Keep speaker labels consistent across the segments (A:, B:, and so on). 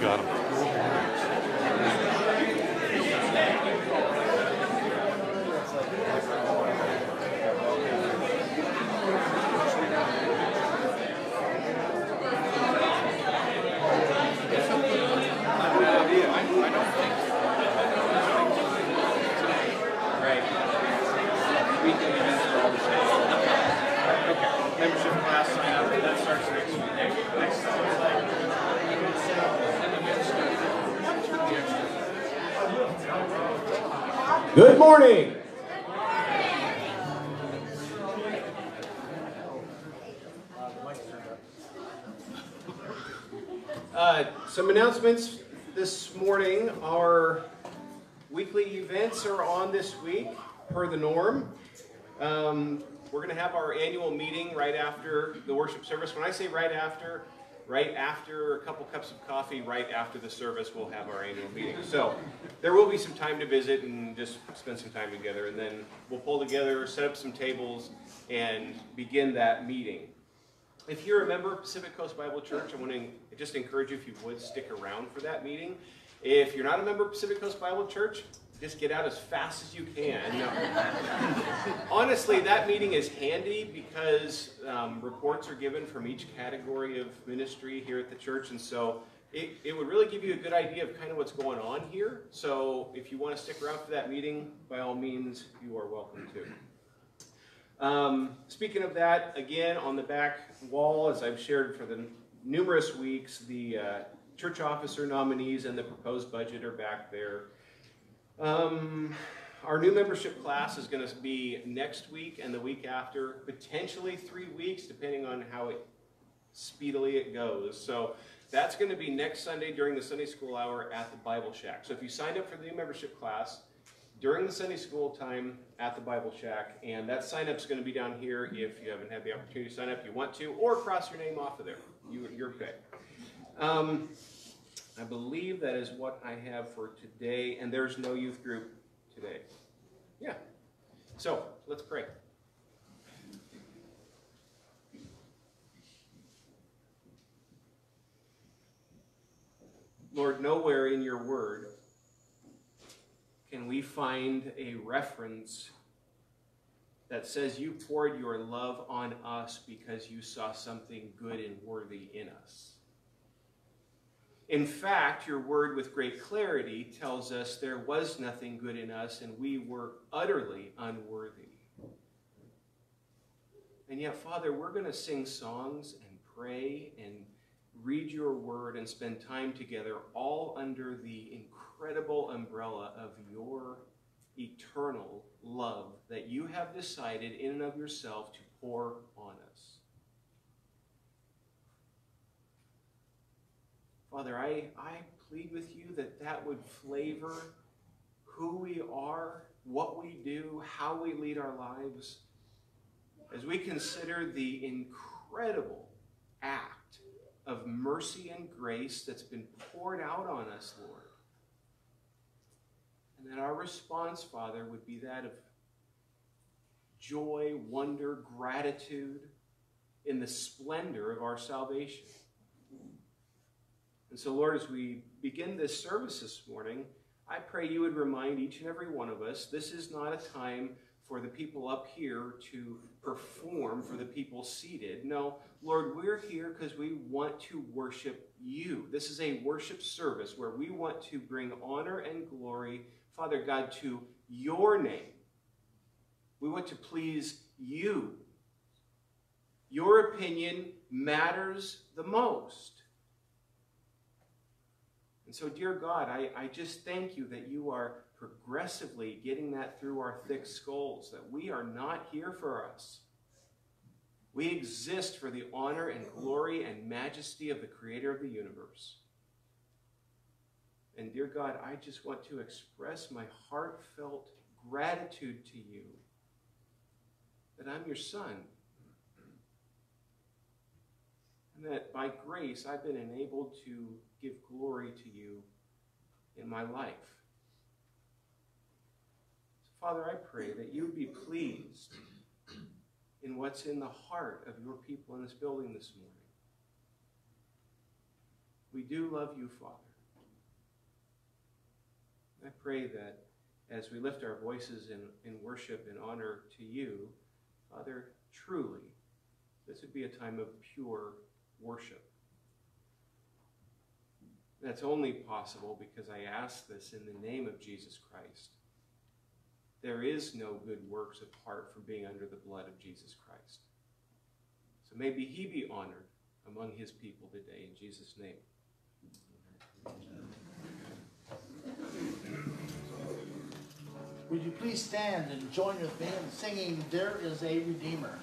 A: Got him.
B: Right. Weekly events are all the same. Okay. Membership class sign up, that starts next week, next, next
C: Good morning. Uh, Some announcements this morning. Our weekly events are on this week, per the norm. Um, We're going to have our annual meeting right after the worship service. When I say right after, right after a couple cups of coffee, right after the service, we'll have our annual meeting. So there will be some time to visit and just spend some time together, and then we'll pull together, set up some tables, and begin that meeting. If you're a member of Pacific Coast Bible Church, I want to just encourage you, if you would, stick around for that meeting. If you're not a member of Pacific Coast Bible Church, just get out as fast as you can. Honestly, that meeting is handy because um, reports are given from each category of ministry here at the church, and so it, it would really give you a good idea of kind of what's going on here. So if you want to stick around for that meeting, by all means, you are welcome to. Um, speaking of that, again, on the back wall, as I've shared for the numerous weeks, the uh, church officer nominees and the proposed budget are back there. Um, our new membership class is going to be next week and the week after, potentially three weeks, depending on how it speedily it goes. So that's going to be next Sunday during the Sunday school hour at the Bible Shack. So if you signed up for the new membership class during the Sunday school time at the Bible Shack, and that sign up is going to be down here if you haven't had the opportunity to sign up, you want to, or cross your name off of there. You, your pick. Um, I believe that is what I have for today, and there's no youth group today. Yeah. So let's pray. Lord, nowhere in your word can we find a reference that says you poured your love on us because you saw something good and worthy in us. In fact, your word with great clarity tells us there was nothing good in us and we were utterly unworthy. And yet, Father, we're going to sing songs and pray and read your word and spend time together, all under the incredible umbrella of your eternal love that you have decided in and of yourself to pour on us. Father, I, I plead with you that that would flavor who we are, what we do, how we lead our lives, as we consider the incredible act of mercy and grace that's been poured out on us, Lord. And that our response, Father, would be that of joy, wonder, gratitude in the splendor of our salvation. And so, Lord, as we begin this service this morning, I pray you would remind each and every one of us this is not a time for the people up here to perform for the people seated. No, Lord, we're here because we want to worship you. This is a worship service where we want to bring honor and glory, Father God, to your name. We want to please you. Your opinion matters the most. And so, dear God, I, I just thank you that you are progressively getting that through our thick skulls, that we are not here for us. We exist for the honor and glory and majesty of the Creator of the universe. And dear God, I just want to express my heartfelt gratitude to you that I'm your son. And that by grace I've been enabled to give glory to you in my life. So, Father, I pray that you be pleased in what's in the heart of your people in this building this morning. We do love you, Father. I pray that as we lift our voices in, in worship and honor to you, Father, truly, this would be a time of pure worship. That's only possible because I ask this in the name of Jesus Christ. There is no good works apart from being under the blood of Jesus Christ. So maybe he be honored among his people today in Jesus' name.
A: Would you please stand and join with me in singing There is a Redeemer?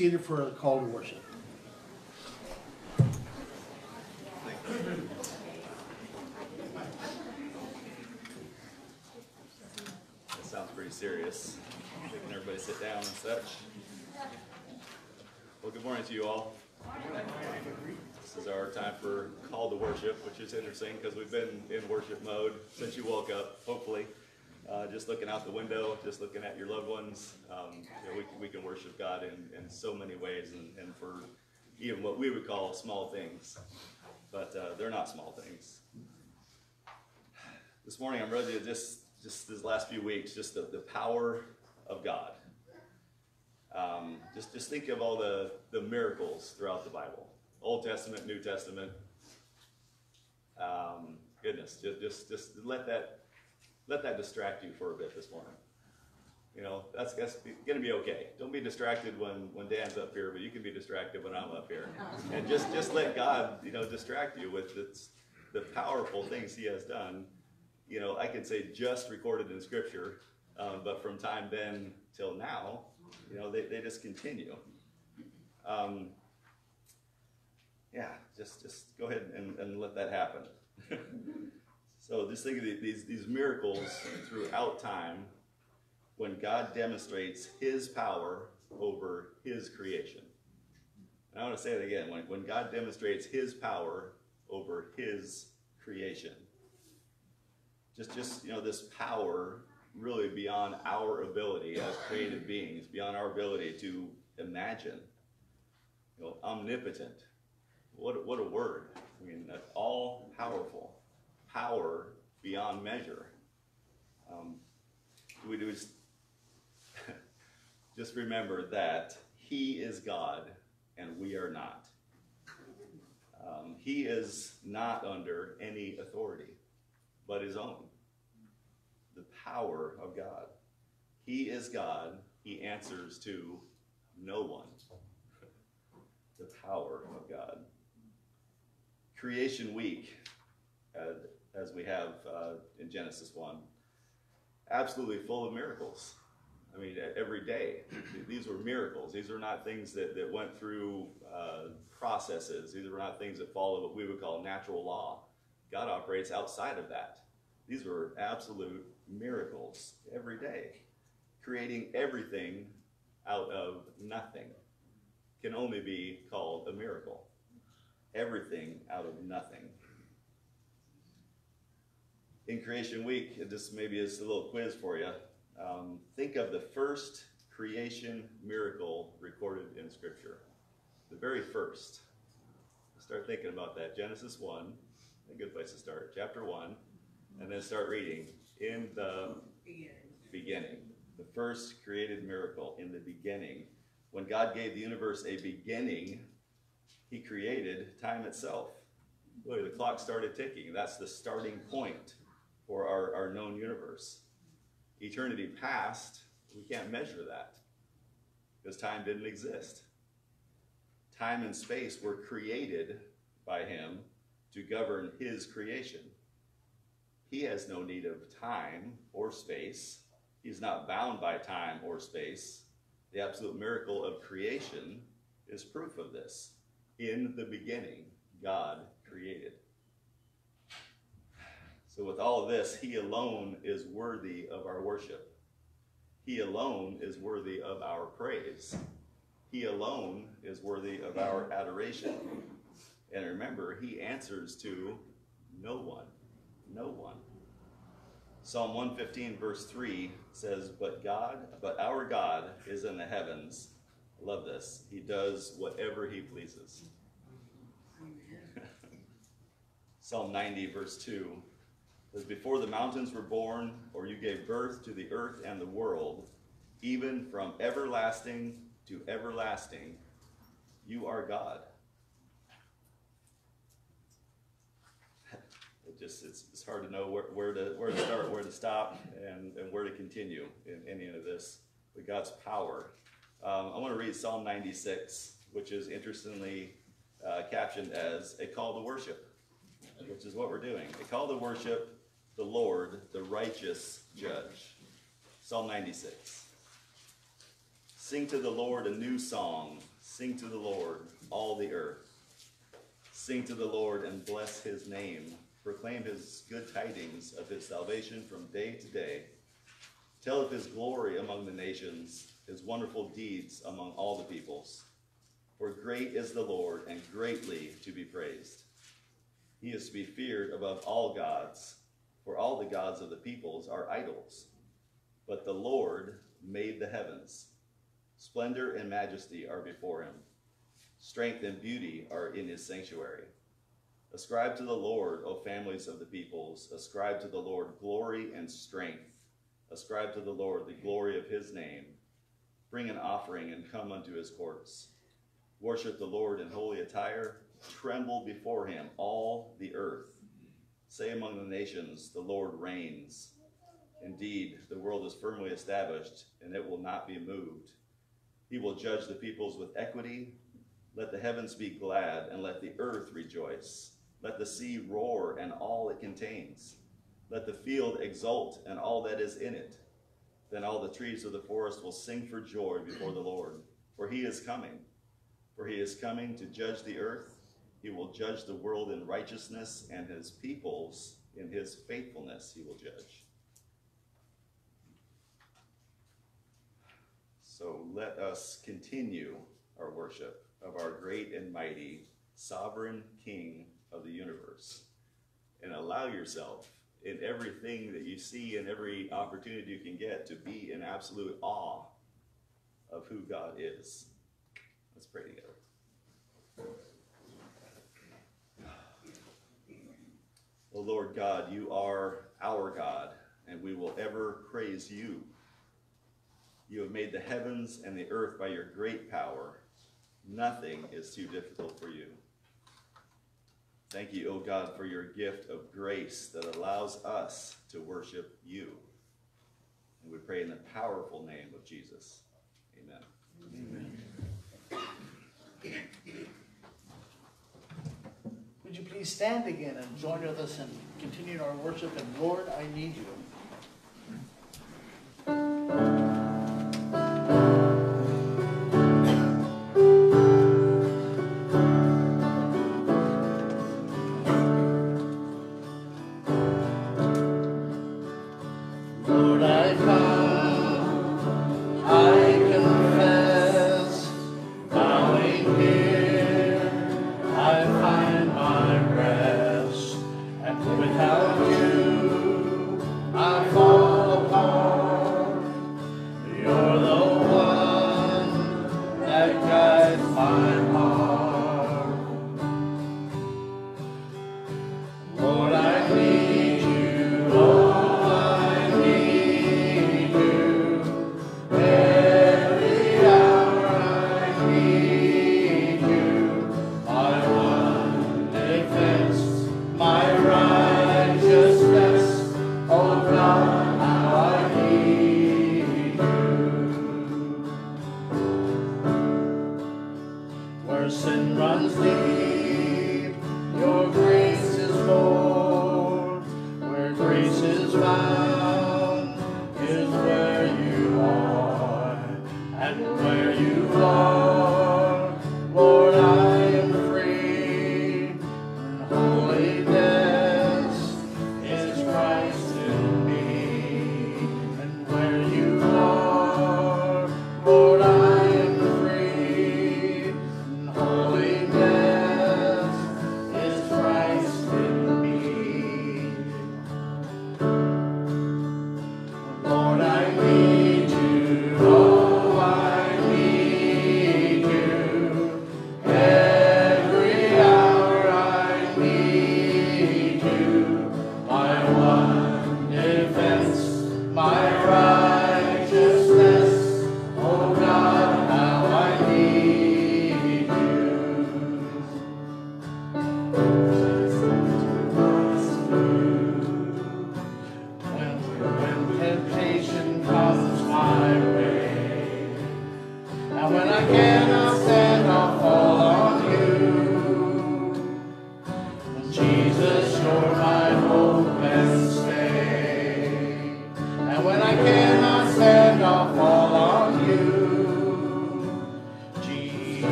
A: Seated for a call to worship?
D: That sounds pretty serious. Making everybody sit down and such. Well, good morning to you all. This is our time for call to worship, which is interesting because we've been in worship mode since you woke up, hopefully. Uh, just looking out the window, just looking at your loved ones. Um, you know, we, we can worship God in, in so many ways and, and for even what we would call small things. But uh, they're not small things. This morning I'm to just, just these last few weeks, just the, the power of God. Um, just, just think of all the, the miracles throughout the Bible. Old Testament, New Testament. Um, goodness, just, just, just let that, let that distract you for a bit this morning. You know, that's, that's gonna be okay. Don't be distracted when, when Dan's up here, but you can be distracted when I'm up here. And just, just let God, you know, distract you with the, the powerful things he has done. You know, I could say just recorded in scripture, um, but from time then till now, you know, they, they just continue. Um, yeah, just, just go ahead and, and let that happen. so just think of these, these miracles throughout time when God demonstrates his power over his creation. And I want to say it again, when, when God demonstrates his power over his creation. Just, just, you know, this power really beyond our ability as created beings, beyond our ability to imagine. You know, omnipotent. What, what a word. I mean, all powerful. Power beyond measure. Um, we do just, just remember that He is God and we are not. Um, he is not under any authority but His own. The power of God. He is God. He answers to no one. the power of God. Creation week, uh, as we have uh, in Genesis 1, absolutely full of miracles. I mean, every day. These were miracles. These were not things that, that went through uh, processes. These were not things that follow what we would call natural law. God operates outside of that. These were absolute miracles every day. Creating everything out of nothing can only be called a miracle. Everything out of nothing. In Creation Week, just maybe is a little quiz for you. Um, think of the first creation miracle recorded in Scripture. The very first. Start thinking about that. Genesis 1, a good place to start. Chapter 1, and then start reading. In the beginning. The first created miracle in the beginning. When God gave the universe a beginning, He created time itself. Look, the clock started ticking. That's the starting point for our, our known universe. Eternity past, we can't measure that because time didn't exist. Time and space were created by Him to govern His creation. He has no need of time or space. He's not bound by time or space. The absolute miracle of creation is proof of this. In the beginning, God created. So, with all of this, He alone is worthy of our worship. He alone is worthy of our praise. He alone is worthy of our adoration. And remember, He answers to no one. No one. Psalm 115, verse 3 says, But God, but our God is in the heavens. I love this. He does whatever he pleases. Psalm 90, verse 2 says, Before the mountains were born, or you gave birth to the earth and the world, even from everlasting to everlasting, you are God. it just it's, it's hard to know where, where to where to start, where to stop, and, and where to continue in any of this. But God's power. Um, I want to read Psalm 96, which is interestingly uh, captioned as a call to worship, which is what we're doing. A call to worship the Lord, the righteous judge. Psalm 96. Sing to the Lord a new song. Sing to the Lord, all the earth. Sing to the Lord and bless his name. Proclaim his good tidings of his salvation from day to day. Tell of his glory among the nations, his wonderful deeds among all the peoples. For great is the Lord and greatly to be praised. He is to be feared above all gods, for all the gods of the peoples are idols. But the Lord made the heavens. Splendor and majesty are before him. Strength and beauty are in his sanctuary. Ascribe to the Lord, O families of the peoples. Ascribe to the Lord glory and strength. Ascribe to the Lord the glory of his name. Bring an offering and come unto his courts. Worship the Lord in holy attire. Tremble before him, all the earth. Say among the nations, the Lord reigns. Indeed, the world is firmly established, and it will not be moved. He will judge the peoples with equity. Let the heavens be glad, and let the earth rejoice. Let the sea roar, and all it contains. Let the field exult, and all that is in it. Then all the trees of the forest will sing for joy before the Lord, for he is coming. For he is coming to judge the earth. He will judge the world in righteousness, and his peoples in his faithfulness he will judge. So let us continue our worship of our great and mighty sovereign King of the universe. And allow yourself in everything that you see and every opportunity you can get to be in absolute awe of who God is. Let's pray together. O Lord God, you are our God, and we will ever praise you. You have made the heavens and the earth by your great power. Nothing is too difficult for you. Thank you, O God, for your gift of grace that allows us to worship you. And we pray in the powerful name of Jesus. Amen.
A: Amen. Would you please stand again and join with us in continuing our worship? And Lord, I need you.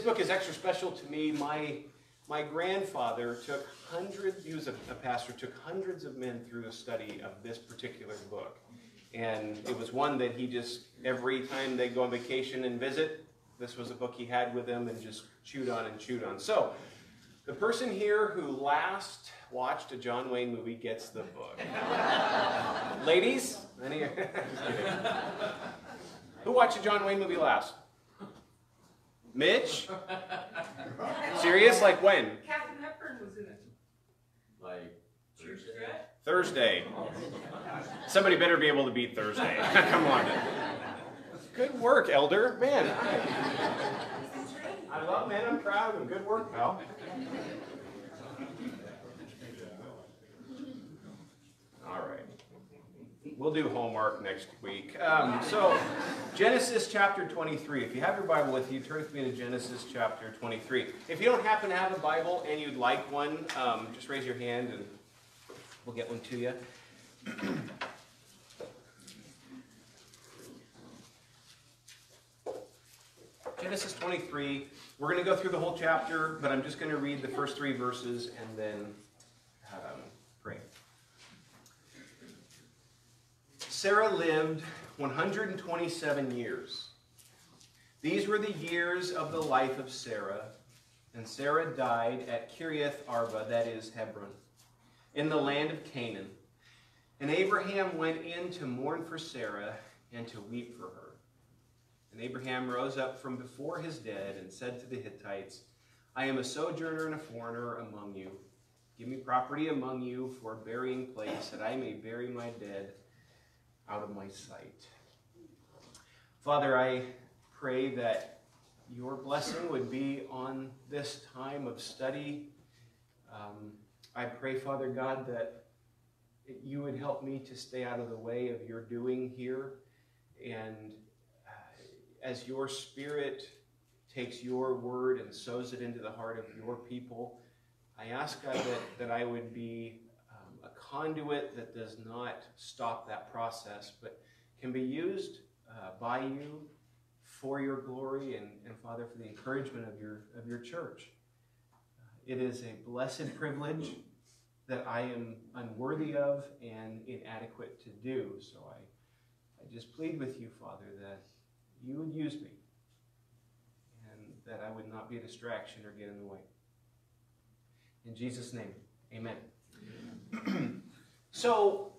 C: This book is extra special to me. My my grandfather took hundreds. He was a, a pastor. Took hundreds of men through the study of this particular book, and it was one that he just every time they go on vacation and visit, this was a book he had with him and just chewed on and chewed on. So. The person here who last watched a John Wayne movie gets the book. Ladies? Any? Who watched a John Wayne movie last? Mitch? Serious? Like when?
E: Katharine Hepburn was in it.
F: Like Thursday?
C: Thursday. Somebody better be able to beat Thursday. Come on. Good work, Elder. Man. I love man, I'm proud of him. Good work, pal. All right. We'll do homework next week. Um, so, Genesis chapter 23. If you have your Bible with you, turn with me to Genesis chapter 23. If you don't happen to have a Bible and you'd like one, um, just raise your hand and we'll get one to you. Genesis 23. We're going to go through the whole chapter, but I'm just going to read the first three verses and then um, pray. Sarah lived 127 years. These were the years of the life of Sarah, and Sarah died at Kiriath Arba, that is Hebron, in the land of Canaan. And Abraham went in to mourn for Sarah and to weep for her. And Abraham rose up from before his dead and said to the Hittites, I am a sojourner and a foreigner among you. Give me property among you for a burying place, that I may bury my dead out of my sight. Father, I pray that your blessing would be on this time of study. Um, I pray, Father God, that you would help me to stay out of the way of your doing here. And uh, as your spirit takes your word and sows it into the heart of your people, I ask God that, that I would be conduit that does not stop that process, but can be used uh, by you for your glory and, and Father, for the encouragement of your, of your church. It is a blessed privilege that I am unworthy of and inadequate to do. So I, I just plead with you, Father, that you would use me and that I would not be a distraction or get in the way. In Jesus' name, amen. so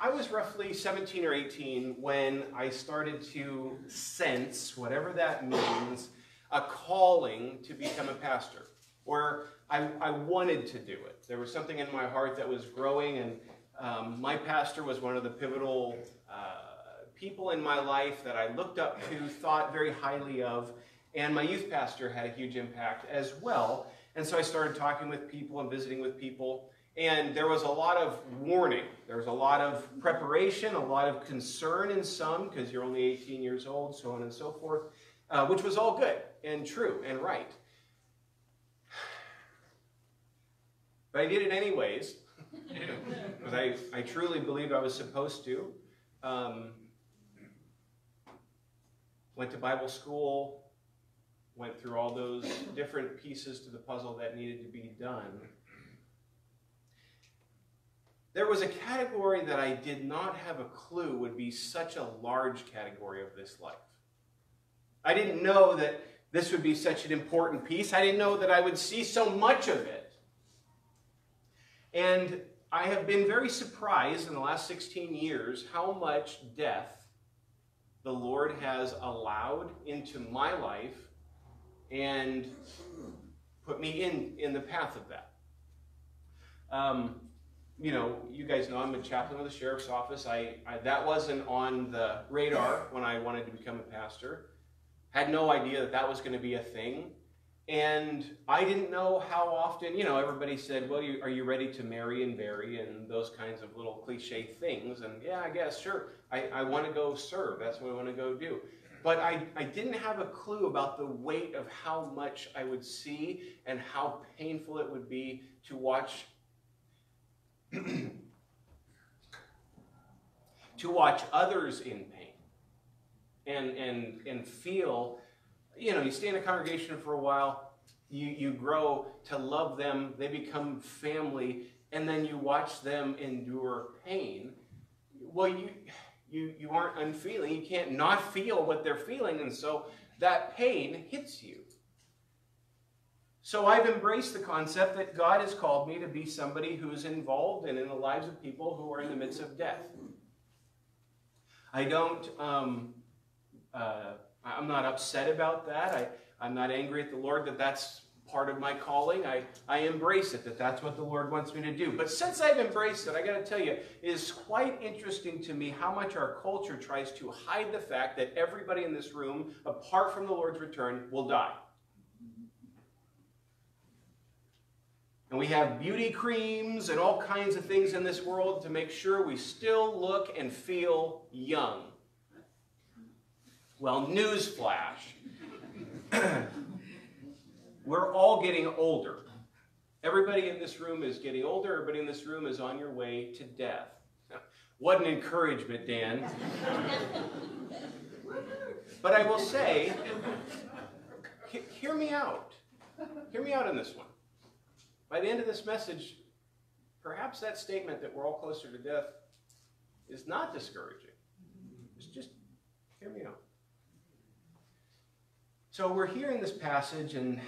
C: I was roughly 17 or 18 when I started to sense, whatever that means, a calling to become a pastor, where I, I wanted to do it. There was something in my heart that was growing, and um, my pastor was one of the pivotal uh, people in my life that I looked up to, thought very highly of, and my youth pastor had a huge impact as well. And so I started talking with people and visiting with people. And there was a lot of warning. There was a lot of preparation, a lot of concern in some, because you're only 18 years old, so on and so forth, uh, which was all good and true and right. But I did it anyways, because I, I truly believed I was supposed to. Um, went to Bible school, went through all those different pieces to the puzzle that needed to be done. There was a category that I did not have a clue would be such a large category of this life. I didn't know that this would be such an important piece. I didn't know that I would see so much of it. And I have been very surprised in the last 16 years how much death the Lord has allowed into my life and put me in, in the path of that. Um, you know, you guys know I'm a chaplain of the sheriff's office. I, I, that wasn't on the radar when I wanted to become a pastor. Had no idea that that was going to be a thing. And I didn't know how often, you know, everybody said, well, you, are you ready to marry and bury and those kinds of little cliche things. And yeah, I guess, sure. I, I want to go serve. That's what I want to go do. But I, I didn't have a clue about the weight of how much I would see and how painful it would be to watch to watch others in pain and, and, and feel, you know, you stay in a congregation for a while, you, you grow to love them, they become family, and then you watch them endure pain. Well, you, you, you aren't unfeeling. You can't not feel what they're feeling, and so that pain hits you. So I've embraced the concept that God has called me to be somebody who's involved and in the lives of people who are in the midst of death. I don't, um, uh, I'm not upset about that. I, I'm not angry at the Lord that that's part of my calling. I, I embrace it, that that's what the Lord wants me to do. But since I've embraced it, I got to tell you, it is quite interesting to me how much our culture tries to hide the fact that everybody in this room, apart from the Lord's return, will die. And we have beauty creams and all kinds of things in this world to make sure we still look and feel young. Well, newsflash. We're all getting older. Everybody in this room is getting older. Everybody in this room is on your way to death. What an encouragement, Dan. but I will say, hear me out. Hear me out in this one. By the end of this message, perhaps that statement that we're all closer to death is not discouraging. It's just, hear me out. So we're hearing this passage, and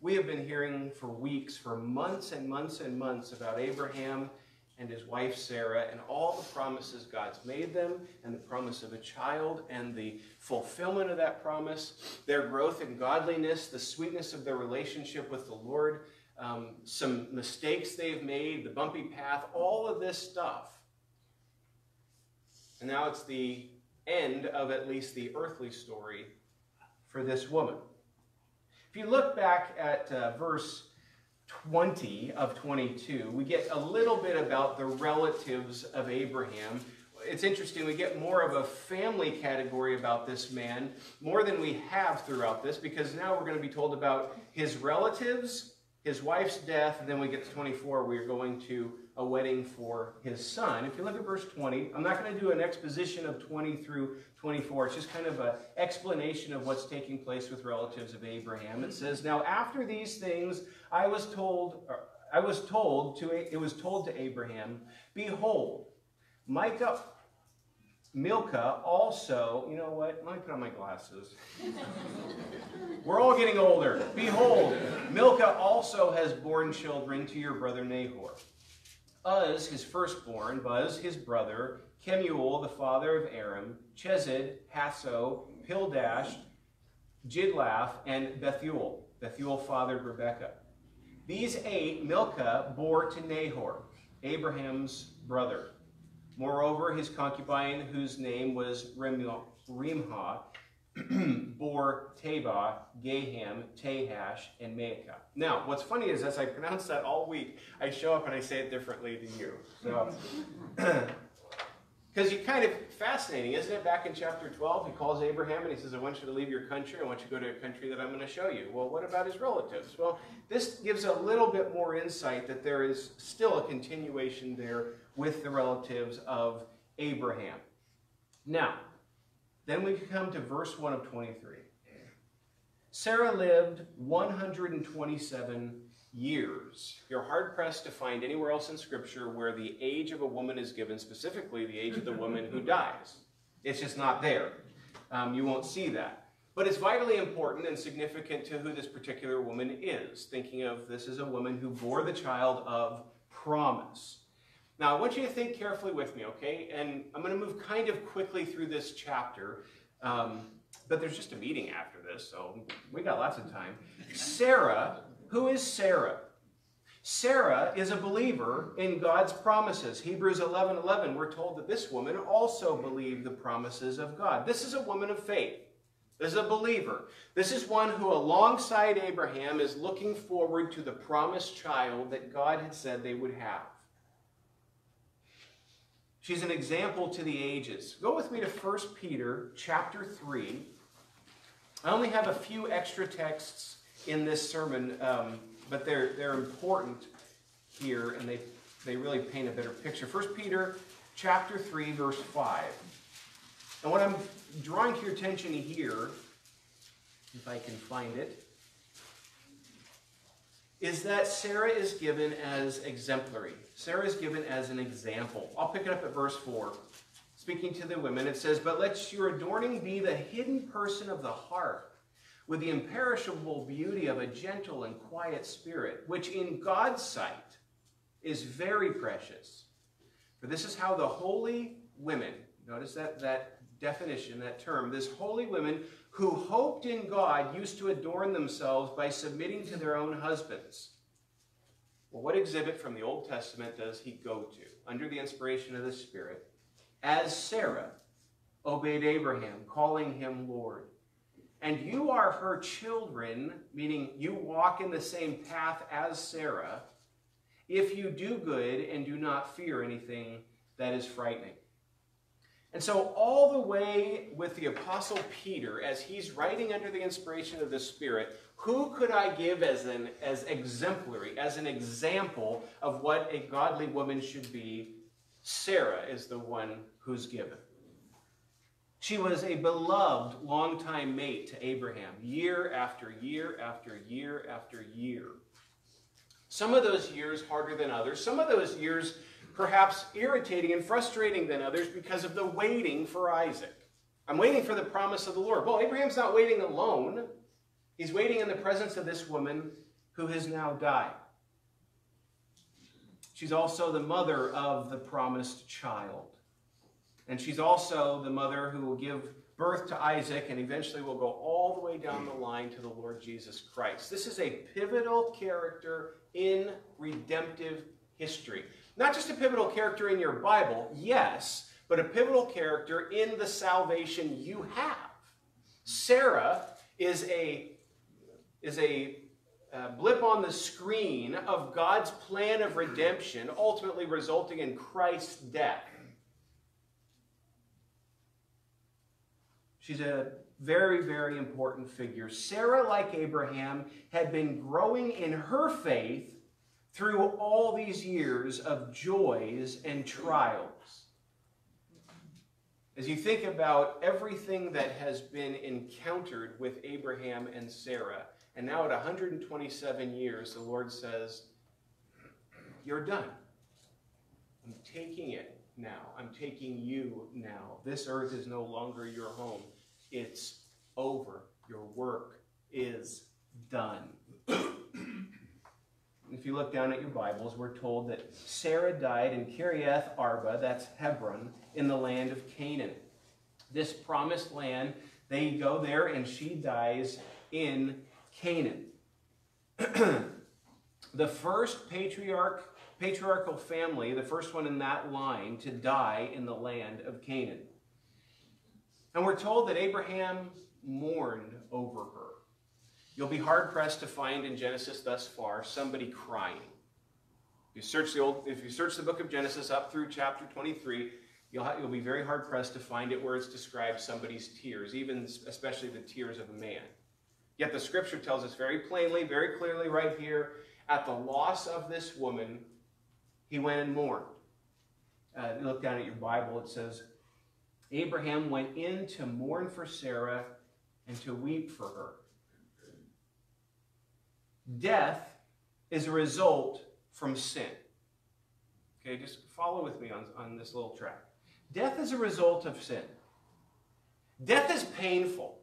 C: we have been hearing for weeks, for months and months and months about Abraham and his wife Sarah and all the promises God's made them and the promise of a child and the fulfillment of that promise, their growth in godliness, the sweetness of their relationship with the Lord, um, some mistakes they've made, the bumpy path, all of this stuff. And now it's the end of at least the earthly story for this woman. If you look back at uh, verse 20 of 22, we get a little bit about the relatives of Abraham. It's interesting, we get more of a family category about this man, more than we have throughout this, because now we're going to be told about his relatives, his wife's death, and then we get to 24, we're going to a wedding for his son. If you look at verse 20, I'm not going to do an exposition of 20 through 24. It's just kind of an explanation of what's taking place with relatives of Abraham. It says, Now after these things, I was told, uh, I was told to, it was told to Abraham, Behold, Micah, Milcah also, you know what? Let me put on my glasses. We're all getting older. Behold, Milcah also has borne children to your brother Nahor. Uz, his firstborn, Buz, his brother, Kemuel, the father of Aram, Chesed, Hazo, Pildash, Jidlaph, and Bethuel. Bethuel fathered Rebekah. These eight Milcah bore to Nahor, Abraham's brother. Moreover, his concubine, whose name was Rimhah, bore Tabah, Gaham, Tahash, and Maacah. Now, what's funny is as I pronounce that all week, I show up and I say it differently than you. So, because you kind of fascinating, isn't it? Back in chapter 12, he calls Abraham and he says, I want you to leave your country. I want you to go to a country that I'm going to show you. Well, what about his relatives? Well, this gives a little bit more insight that there is still a continuation there with the relatives of Abraham. Now, then we come to verse 1 of 23. Sarah lived 127 years. You're hard pressed to find anywhere else in Scripture where the age of a woman is given, specifically the age of the woman who dies. It's just not there. Um, you won't see that. But it's vitally important and significant to who this particular woman is, thinking of this as a woman who bore the child of promise. Now, I want you to think carefully with me, okay? And I'm going to move kind of quickly through this chapter, um, but there's just a meeting after this, so we got lots of time. Sarah, who is Sarah? Sarah is a believer in God's promises. Hebrews 11 11, we're told that this woman also believed the promises of God. This is a woman of faith. This is a believer. This is one who, alongside Abraham, is looking forward to the promised child that God had said they would have. She's an example to the ages. Go with me to 1 Peter chapter 3. I only have a few extra texts in this sermon, um, but they're, they're important here and they, they really paint a better picture. 1 Peter chapter 3, verse 5. And what I'm drawing to your attention here, if I can find it, is that Sarah is given as exemplary. Sarah is given as an example. I'll pick it up at verse 4. Speaking to the women, it says, But let your adorning be the hidden person of the heart, with the imperishable beauty of a gentle and quiet spirit, which in God's sight is very precious. For this is how the holy women, notice that, that definition, that term, this holy women who hoped in God used to adorn themselves by submitting to their own husbands. Well, what exhibit from the Old Testament does he go to under the inspiration of the Spirit as Sarah obeyed Abraham, calling him Lord? And you are her children, meaning you walk in the same path as Sarah, if you do good and do not fear anything that is frightening. And so, all the way with the Apostle Peter, as he's writing under the inspiration of the Spirit, who could I give as an as exemplary, as an example of what a godly woman should be? Sarah is the one who's given. She was a beloved longtime mate to Abraham, year after year after year after year. Some of those years harder than others. Some of those years perhaps irritating and frustrating than others because of the waiting for Isaac. I'm waiting for the promise of the Lord. Well, Abraham's not waiting alone. He's waiting in the presence of this woman who has now died. She's also the mother of the promised child. And she's also the mother who will give birth to Isaac and eventually will go all the way down the line to the Lord Jesus Christ. This is a pivotal character in redemptive history. Not just a pivotal character in your Bible, yes, but a pivotal character in the salvation you have. Sarah is a, is a uh, blip on the screen of God's plan of redemption, ultimately resulting in Christ's death. She's a very, very important figure. Sarah, like Abraham, had been growing in her faith through all these years of joys and trials. As you think about everything that has been encountered with Abraham and Sarah, and now at 127 years, the Lord says, You're done. I'm taking it now. I'm taking you now. This earth is no longer your home. It's over. Your work is done. if you look down at your Bibles, we're told that Sarah died in Kiriath Arba, that's Hebron, in the land of Canaan. This promised land, they go there and she dies in Canaan. the first patriarch patriarchal family, the first one in that line to die in the land of Canaan. And we're told that Abraham mourned over her. You'll be hard pressed to find in Genesis thus far somebody crying. If you search the old, if you search the book of Genesis up through chapter 23, you'll, you'll be very hard pressed to find it where it's described somebody's tears, even especially the tears of a man. Yet the scripture tells us very plainly, very clearly right here, at the loss of this woman, he went and mourned. Uh, look down at your Bible, it says, Abraham went in to mourn for Sarah and to weep for her. Death is a result from sin. Okay, just follow with me on, on this little track. Death is a result of sin. Death is painful.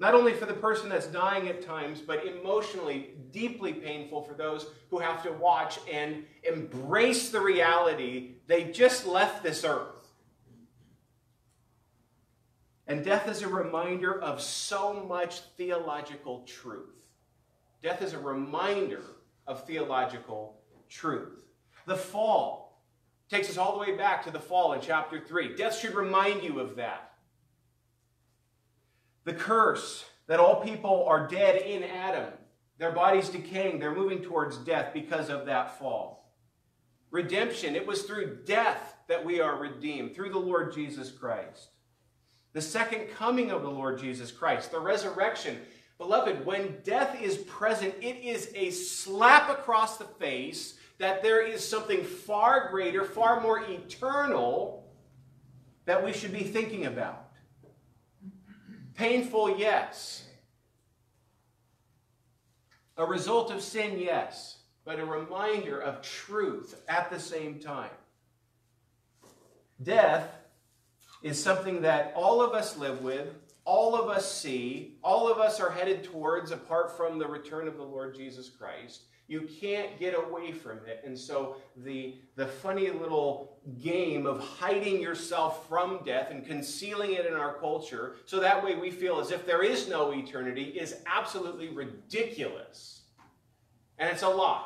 C: Not only for the person that's dying at times, but emotionally deeply painful for those who have to watch and embrace the reality they just left this earth. And death is a reminder of so much theological truth. Death is a reminder of theological truth. The fall takes us all the way back to the fall in chapter 3. Death should remind you of that. The curse that all people are dead in Adam, their bodies decaying, they're moving towards death because of that fall. Redemption, it was through death that we are redeemed, through the Lord Jesus Christ. The second coming of the Lord Jesus Christ, the resurrection. Beloved, when death is present, it is a slap across the face that there is something far greater, far more eternal that we should be thinking about. Painful, yes. A result of sin, yes. But a reminder of truth at the same time. Death is something that all of us live with, all of us see, all of us are headed towards apart from the return of the Lord Jesus Christ. You can't get away from it. And so the, the funny little game of hiding yourself from death and concealing it in our culture, so that way we feel as if there is no eternity, is absolutely ridiculous. And it's a lie.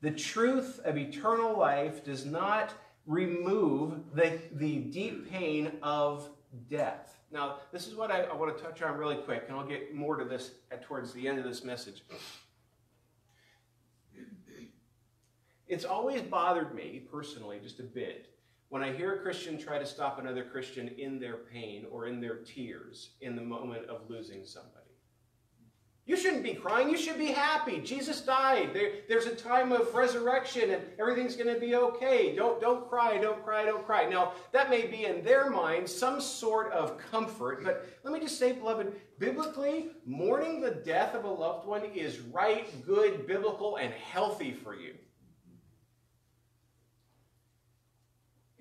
C: The truth of eternal life does not remove the, the deep pain of death. Now, this is what I, I want to touch on really quick, and I'll get more to this at, towards the end of this message. It's always bothered me, personally, just a bit, when I hear a Christian try to stop another Christian in their pain or in their tears in the moment of losing somebody. You shouldn't be crying. You should be happy. Jesus died. There, there's a time of resurrection and everything's going to be okay. Don't, don't cry, don't cry, don't cry. Now, that may be in their mind some sort of comfort, but let me just say, beloved, biblically, mourning the death of a loved one is right, good, biblical, and healthy for you.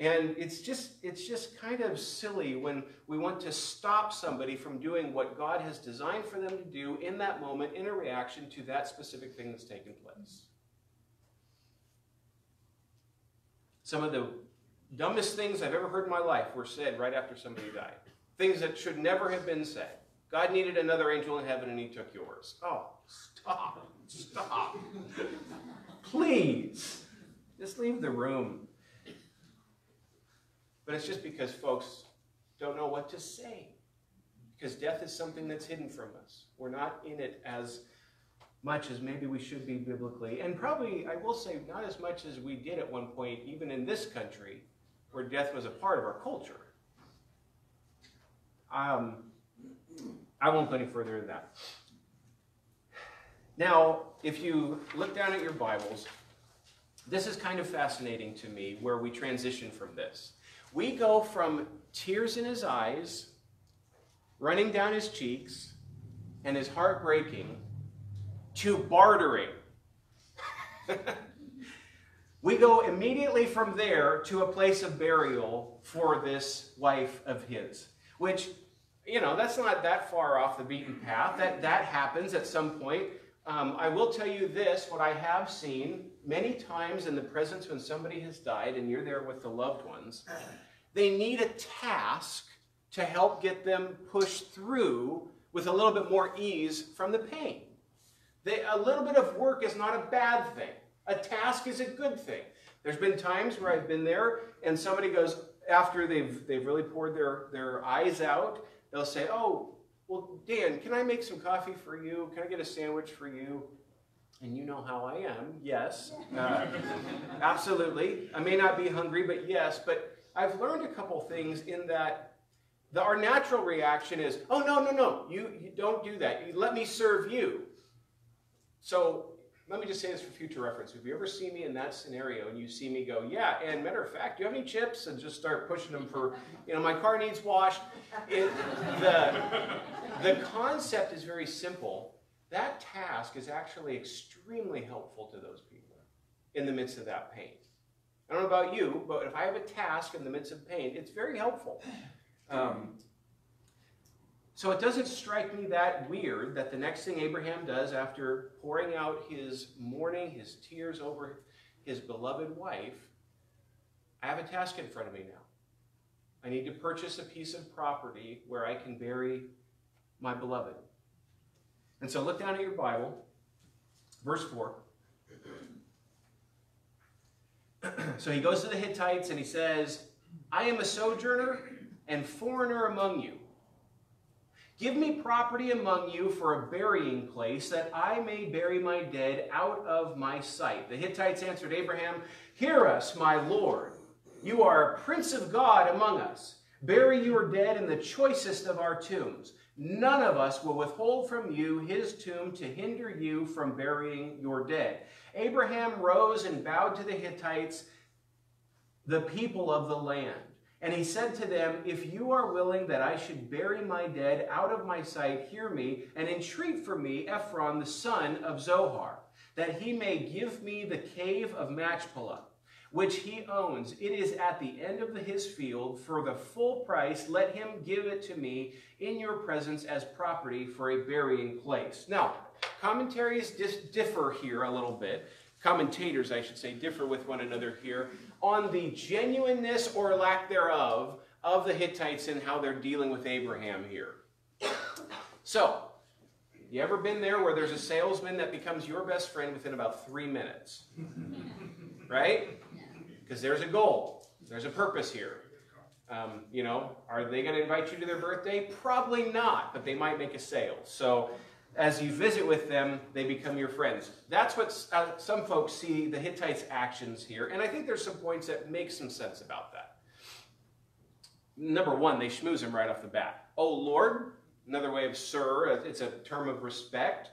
C: And it's just, it's just kind of silly when we want to stop somebody from doing what God has designed for them to do in that moment in a reaction to that specific thing that's taken place. Some of the dumbest things I've ever heard in my life were said right after somebody died. Things that should never have been said. God needed another angel in heaven and he took yours. Oh, stop. Stop. Please. Just leave the room. But it's just because folks don't know what to say. Because death is something that's hidden from us. We're not in it as much as maybe we should be biblically. And probably, I will say, not as much as we did at one point, even in this country, where death was a part of our culture. Um, I won't go any further than that. Now, if you look down at your Bibles, this is kind of fascinating to me where we transition from this. We go from tears in his eyes, running down his cheeks, and his heart breaking, to bartering. we go immediately from there to a place of burial for this wife of his, which, you know, that's not that far off the beaten path. That, that happens at some point. Um, I will tell you this what I have seen many times in the presence when somebody has died and you're there with the loved ones, they need a task to help get them pushed through with a little bit more ease from the pain. They, a little bit of work is not a bad thing. A task is a good thing. There's been times where I've been there and somebody goes, after they've, they've really poured their, their eyes out, they'll say, oh, well, Dan, can I make some coffee for you? Can I get a sandwich for you? And you know how I am. Yes. Uh, absolutely. I may not be hungry, but yes. But I've learned a couple things in that the, our natural reaction is, oh, no, no, no. You, you don't do that. You, let me serve you. So let me just say this for future reference. If you ever see me in that scenario and you see me go, yeah, and matter of fact, do you have any chips? And just start pushing them for, you know, my car needs washed. It, the, the concept is very simple. That task is actually extremely helpful to those people in the midst of that pain. I don't know about you, but if I have a task in the midst of pain, it's very helpful. Um, so it doesn't strike me that weird that the next thing Abraham does after pouring out his mourning, his tears over his beloved wife, I have a task in front of me now. I need to purchase a piece of property where I can bury my beloved. And so look down at your Bible, verse 4. so he goes to the Hittites and he says, I am a sojourner and foreigner among you. Give me property among you for a burying place, that I may bury my dead out of my sight. The Hittites answered Abraham, Hear us, my Lord. You are a prince of God among us. Bury your dead in the choicest of our tombs. None of us will withhold from you his tomb to hinder you from burying your dead. Abraham rose and bowed to the Hittites, the people of the land. And he said to them, If you are willing that I should bury my dead out of my sight, hear me, and entreat for me Ephron the son of Zohar, that he may give me the cave of Machpelah, which he owns. It is at the end of his field. For the full price, let him give it to me in your presence as property for a burying place. Now, commentaries differ here a little bit. Commentators, I should say, differ with one another here on the genuineness or lack thereof of the Hittites and how they're dealing with Abraham here. So, you ever been there where there's a salesman that becomes your best friend within about three minutes? Right? Because there's a goal, there's a purpose here. Um, you know, are they going to invite you to their birthday? Probably not, but they might make a sale. So, as you visit with them, they become your friends. That's what uh, some folks see the Hittites' actions here, and I think there's some points that make some sense about that. Number one, they schmooze him right off the bat. Oh, Lord, another way of sir, it's a term of respect.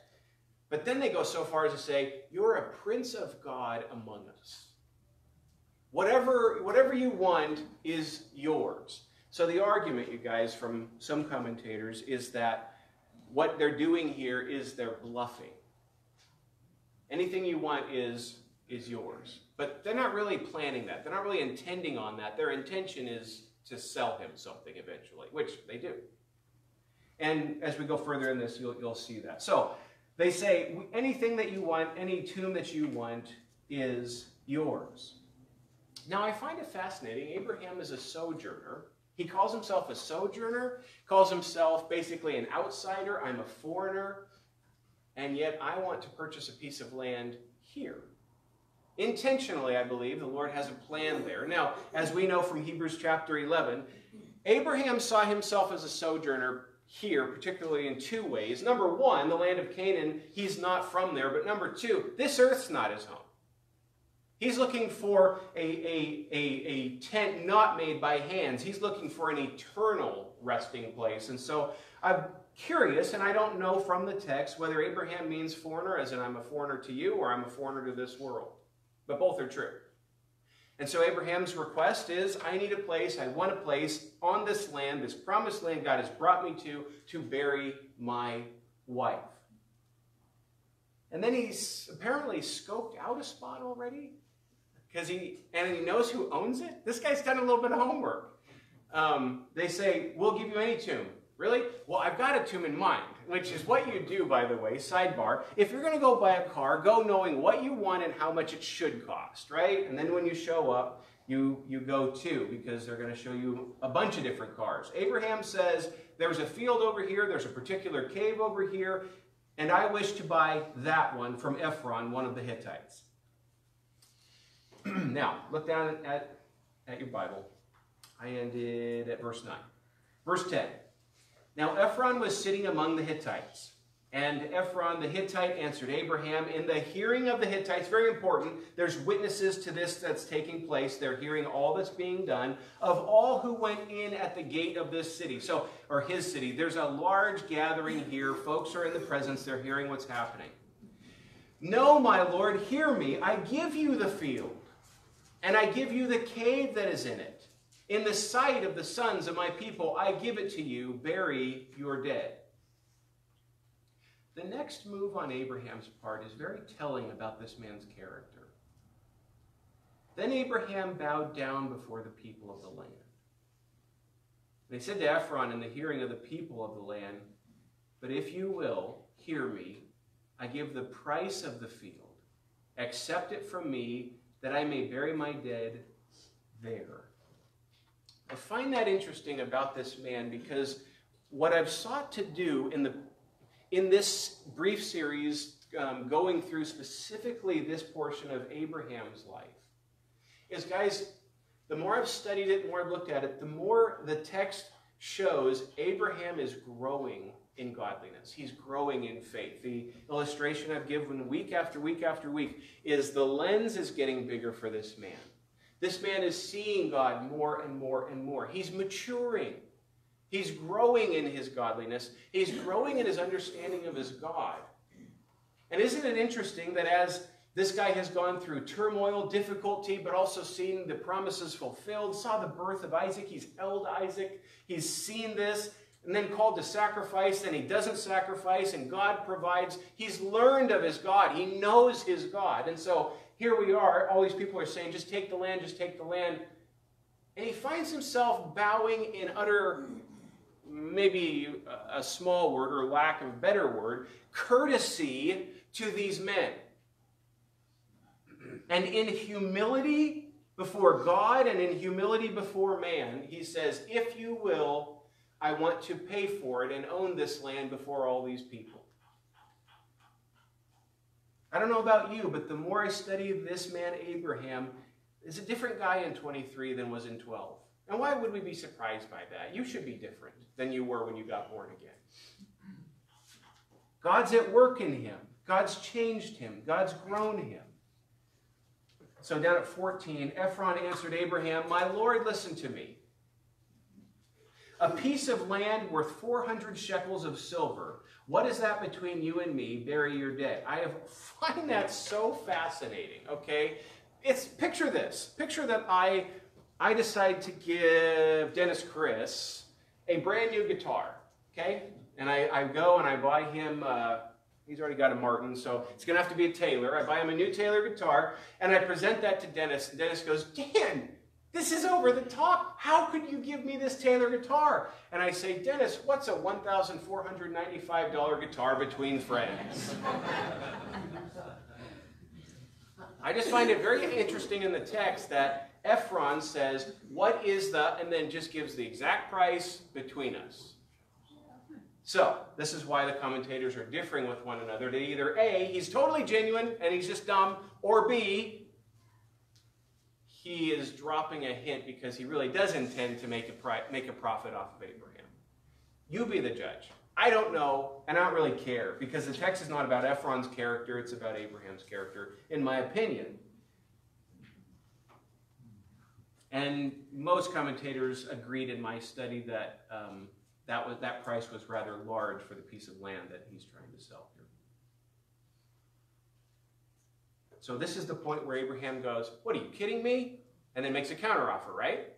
C: But then they go so far as to say, You're a prince of God among us. Whatever, whatever you want is yours. So the argument, you guys, from some commentators is that what they're doing here is they're bluffing. Anything you want is, is yours. But they're not really planning that. They're not really intending on that. Their intention is to sell him something eventually, which they do. And as we go further in this, you'll, you'll see that. So they say, anything that you want, any tomb that you want is yours. Now I find it fascinating. Abraham is a sojourner. He calls himself a sojourner, calls himself basically an outsider. I'm a foreigner. And yet I want to purchase a piece of land here. Intentionally, I believe, the Lord has a plan there. Now, as we know from Hebrews chapter 11, Abraham saw himself as a sojourner here, particularly in two ways. Number one, the land of Canaan, he's not from there. But number two, this earth's not his home. He's looking for a, a, a, a tent not made by hands. He's looking for an eternal resting place. And so I'm curious, and I don't know from the text whether Abraham means foreigner, as in I'm a foreigner to you, or I'm a foreigner to this world. But both are true. And so Abraham's request is, I need a place, I want a place on this land, this promised land God has brought me to, to bury my wife. And then he's apparently scoped out a spot already. Because he, and he knows who owns it. This guy's done a little bit of homework. Um, they say, we'll give you any tomb. Really? Well, I've got a tomb in mind, which is what you do, by the way, sidebar. If you're going to go buy a car, go knowing what you want and how much it should cost, right? And then when you show up, you, you go too, because they're going to show you a bunch of different cars. Abraham says, there's a field over here, there's a particular cave over here, and I wish to buy that one from Ephron, one of the Hittites. now, look down at, at your Bible. I ended at verse 9. Verse 10. Now Ephron was sitting among the Hittites. And Ephron the Hittite answered Abraham in the hearing of the Hittites. Very important. There's witnesses to this that's taking place. They're hearing all that's being done of all who went in at the gate of this city. So, or his city. There's a large gathering here. Folks are in the presence. They're hearing what's happening. No, my Lord, hear me. I give you the field, and I give you the cave that is in it. In the sight of the sons of my people, I give it to you. Bury your dead. The next move on Abraham's part is very telling about this man's character. Then Abraham bowed down before the people of the land. They said to Ephron in the hearing of the people of the land, But if you will, hear me, I give the price of the field. Accept it from me, that I may bury my dead there. I find that interesting about this man because what I've sought to do in, the, in this brief series, um, going through specifically this portion of Abraham's life, is guys, the more I've studied it, the more I've looked at it, the more the text shows Abraham is growing in godliness. He's growing in faith. The illustration I've given week after week after week is the lens is getting bigger for this man. This man is seeing God more and more and more. He's maturing. He's growing in his godliness. He's growing in his understanding of his God. And isn't it interesting that as this guy has gone through turmoil, difficulty, but also seen the promises fulfilled, saw the birth of Isaac, he's held Isaac, he's seen this, and then called to sacrifice, and he doesn't sacrifice, and God provides. He's learned of his God. He knows his God. And so here we are, all these people are saying, just take the land, just take the land. And he finds himself bowing in utter, maybe a small word or lack of a better word, courtesy to these men. And in humility before God and in humility before man, he says, If you will, I want to pay for it and own this land before all these people. I don't know about you, but the more I study this man, Abraham, is a different guy in 23 than was in 12. And why would we be surprised by that? You should be different than you were when you got born again. God's at work in him. God's changed him. God's grown him. So down at 14, Ephron answered Abraham, My Lord, listen to me. A piece of land worth 400 shekels of silver what is that between you and me? Bury your dead. I have, find that so fascinating, okay? It's, picture this. Picture that I, I decide to give Dennis Chris a brand new guitar, okay? And I, I go and I buy him uh, He's already got a Martin, so it's going to have to be a Taylor. I buy him a new Taylor guitar, and I present that to Dennis. And Dennis goes, Dan, this is over the top. How could you give me this Taylor guitar? And I say, Dennis, what's a $1,495 guitar between friends? I just find it very interesting in the text that Ephron says, What is the, and then just gives the exact price between us. So, this is why the commentators are differing with one another. That either A, he's totally genuine and he's just dumb, or B, he is dropping a hint because he really does intend to make a, make a profit off of Abraham. You be the judge. I don't know, and I don't really care because the text is not about Ephron's character, it's about Abraham's character, in my opinion. And most commentators agreed in my study that um, that, was, that price was rather large for the piece of land that he's trying to sell here. So this is the point where Abraham goes, What are you kidding me? And then makes a counteroffer, right?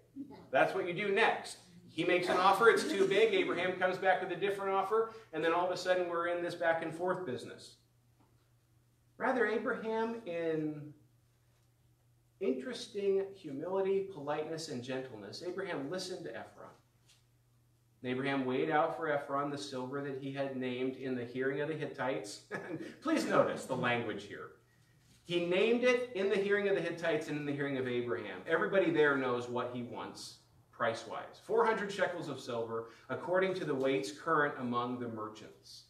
C: That's what you do next. He makes an offer, it's too big. Abraham comes back with a different offer, and then all of a sudden we're in this back and forth business. Rather, Abraham, in interesting humility, politeness, and gentleness, Abraham listened to Ephron. Abraham weighed out for Ephron the silver that he had named in the hearing of the Hittites. Please notice the language here. He named it in the hearing of the Hittites and in the hearing of Abraham. Everybody there knows what he wants price wise 400 shekels of silver, according to the weights current among the merchants.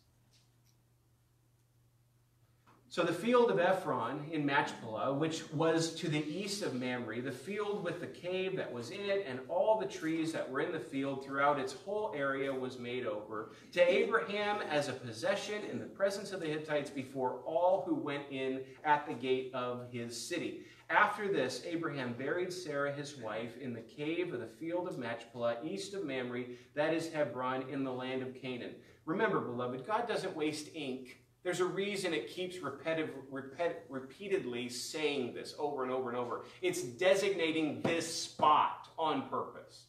C: So the field of Ephron in Machpelah, which was to the east of Mamre, the field with the cave that was in it and all the trees that were in the field throughout its whole area was made over to Abraham as a possession in the presence of the Hittites before all who went in at the gate of his city. After this, Abraham buried Sarah his wife in the cave of the field of Machpelah, east of Mamre, that is Hebron, in the land of Canaan. Remember, beloved, God doesn't waste ink there's a reason it keeps repetitive, repet, repeatedly saying this over and over and over. It's designating this spot on purpose.